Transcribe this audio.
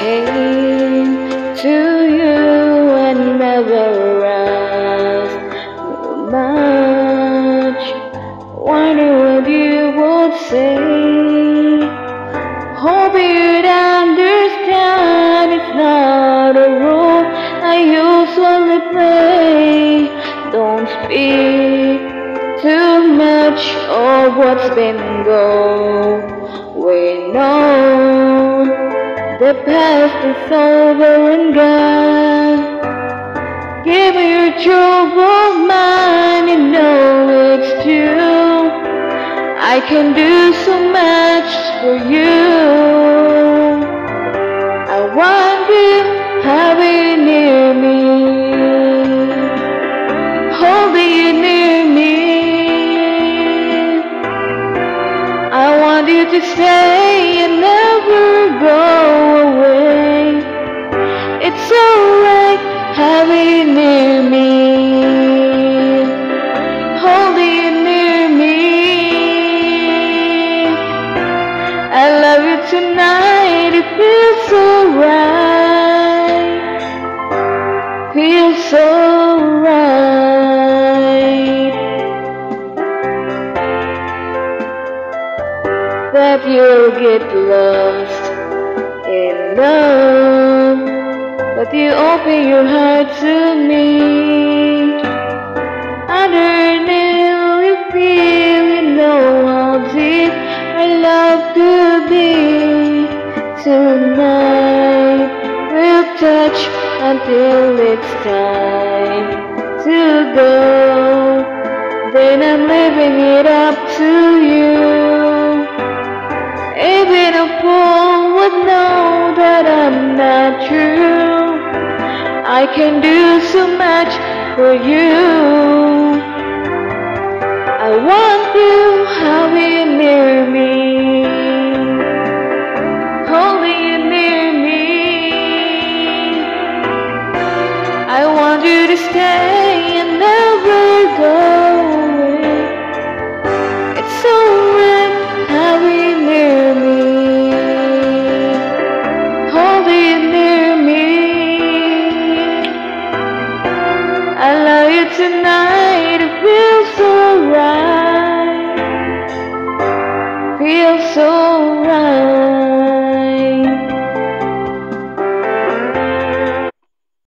came to you and never asked much. Wonder what you would say. Hope you'd understand it's not a rule I usually play. Don't speak too much of what's been going on. The past is over and gone. Give me your troubled mind, you know it's true. I can do so much for you. I want you, you near me, holding you near me. I want you to stay and never go tonight, it feels so right, feels so right. that you'll get lost in love. But you open your heart to touch until it's time to go. Then I'm leaving it up to you. Even a fool would know that I'm not true. I can do so much for you. I want you, have you you to stay